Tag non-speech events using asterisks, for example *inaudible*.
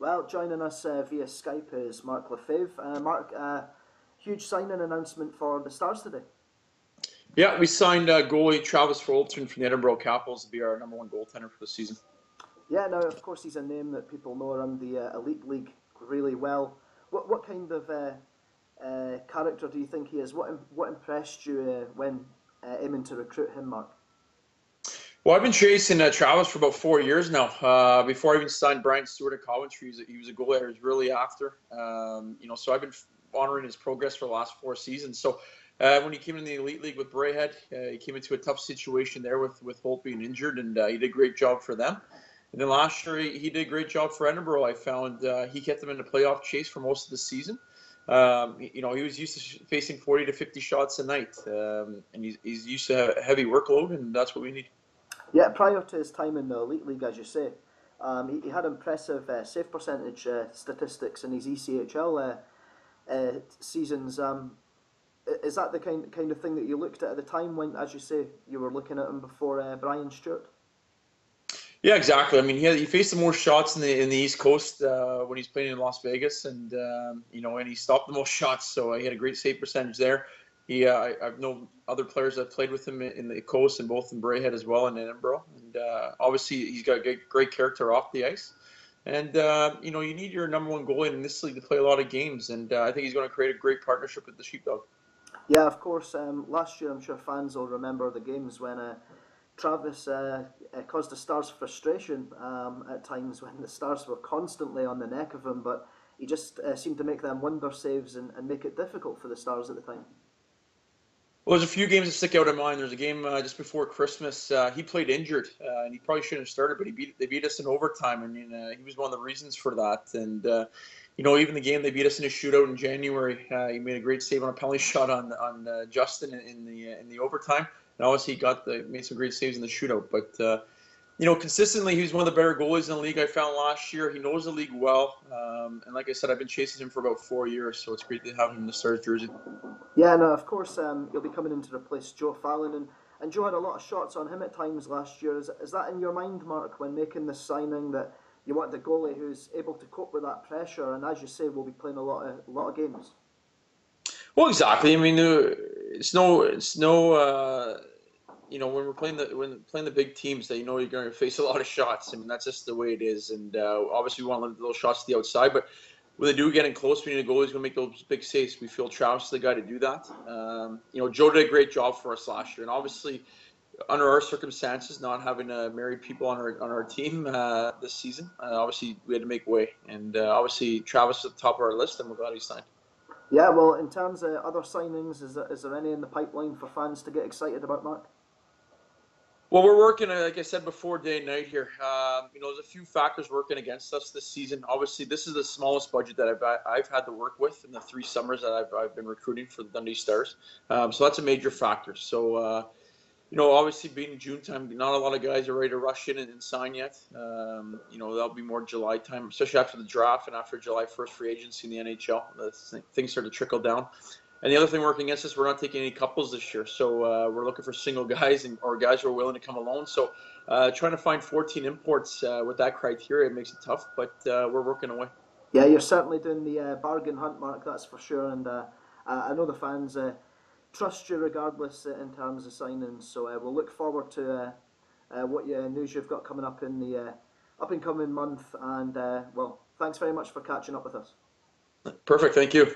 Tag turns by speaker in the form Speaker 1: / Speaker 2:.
Speaker 1: Well, joining us uh, via Skype is Marc LeFebvre. Uh, Mark, uh, huge signing announcement for the Stars today.
Speaker 2: Yeah, we signed uh, goalie Travis Fullerton from the Edinburgh Capitals to be our number one goaltender for the season.
Speaker 1: Yeah, now of course he's a name that people know around the uh, elite league really well. What what kind of uh, uh, character do you think he is? What what impressed you uh, when uh, aiming to recruit him, Mark?
Speaker 2: Well, I've been chasing uh, Travis for about four years now. Uh, before I even signed Brian Stewart at Coventry, he was a, goalie I was really after. Um, you know, so I've been honoring his progress for the last four seasons. So uh, when he came in the elite league with Braehead, uh, he came into a tough situation there with with Holt being injured, and uh, he did a great job for them. And then last year, he, he did a great job for Edinburgh. I found uh, he kept them in the playoff chase for most of the season. Um, you know, he was used to facing 40 to 50 shots a night, um, and he's, he's used to a heavy workload, and that's what we need.
Speaker 1: Yeah, prior to his time in the elite league, as you say, um, he, he, had impressive uh, save percentage uh, statistics in his ECHL uh, uh, seasons. Um, is that the kind kind of thing that you looked at at the time when, as you say, you were looking at him before uh, Brian Stewart?
Speaker 2: Yeah, exactly. I mean, he, he faced the most shots in the in the East Coast uh, when he's playing in Las Vegas, and um, you know, and he stopped the most *laughs* shots, so he had a great save percentage there. He, uh, I, I've known other players that played with him in the coast and both in Braehead as well and in Edinburgh, and uh, obviously he's got a great, great character off the ice. And uh, you know, you need your number one goalie in this league to play a lot of games, and uh, I think he's going to create a great partnership with the Sheepdog.
Speaker 1: Yeah, of course. Um, last year, I'm sure fans will remember the games when uh, Travis uh, caused the Stars frustration um, at times when the Stars were constantly on the neck of him, but he just seemed to make them wonder saves and, and make it difficult for the Stars at the time.
Speaker 2: Well, there's a few games that stick out in mind. There's a game uh, just before Christmas. Uh, he played injured, uh, and he probably shouldn't have started, but he beat they beat us in overtime, and he was one of the reasons for that. And you know, even the game they beat us in a shootout in January, he made a great save on a penalty *laughs* shot on on Justin in, in the in the overtime and obviously he got the made some great saves in the shootout. But uh, you know, consistently he's one of the better goalies in the league. I found last year. He knows the league well, um, and like I said, I've been chasing him for about four years, so it's great to have him in the Stars jersey.
Speaker 1: Yeah, no, of course um, you'll be coming in to replace Joe Fallon, and, and Joe had a lot of shots on him at times last year. Is, is that in your mind, Mark, when making this signing that? You want the goalie who's able to cope with that pressure, and as you say, we'll be playing a lot of a lot of games.
Speaker 2: Well, exactly. I mean, uh, it's no, it's no. Uh, you know, when we're playing the when playing the big teams, that you know you're going to face a lot of shots. I mean, that's just the way it is. And uh, obviously, we want to those shots to the outside. But when they do getting close, we need a goalie who's going to make those big saves. We feel Travis is the guy to do that. Um, you know, Joe did a great job for us last year, and obviously, under our circumstances, not having uh, married people on our on our team uh, this season, uh, obviously we had to make way. And uh, obviously, Travis is at the top of our list, and we're glad he signed.
Speaker 1: Yeah, well, in terms of other signings, is there, is there any in the pipeline for fans to get excited about, Mark?
Speaker 2: Well, we're working, uh, like I said before, day and night here. Um, you know, there's a few factors working against us this season. Obviously, this is the smallest budget that I've I've had to work with in the three summers that I've, I've been recruiting for the Dundee Stars. Um, so that's a major factor. So, uh, you know, obviously being June time, not a lot of guys are ready to rush in and, and sign yet. Um, you know, that'll be more July time, especially after the draft and after July 1st free agency in the NHL. Things start to trickle down. And the other thing working against us, we're not taking any couples this year, so uh, we're looking for single guys and or guys who are willing to come alone. So uh, trying to find 14 imports uh, with that criteria makes it tough, but uh, we're working away.
Speaker 1: Yeah, you're certainly doing the uh, bargain hunt, Mark. That's for sure. And uh, I know the fans trust you regardless in terms of signings. So we'll look forward to what news you've got coming up in the up and coming month. And well, thanks very much for catching up with us.
Speaker 2: Perfect. Thank you.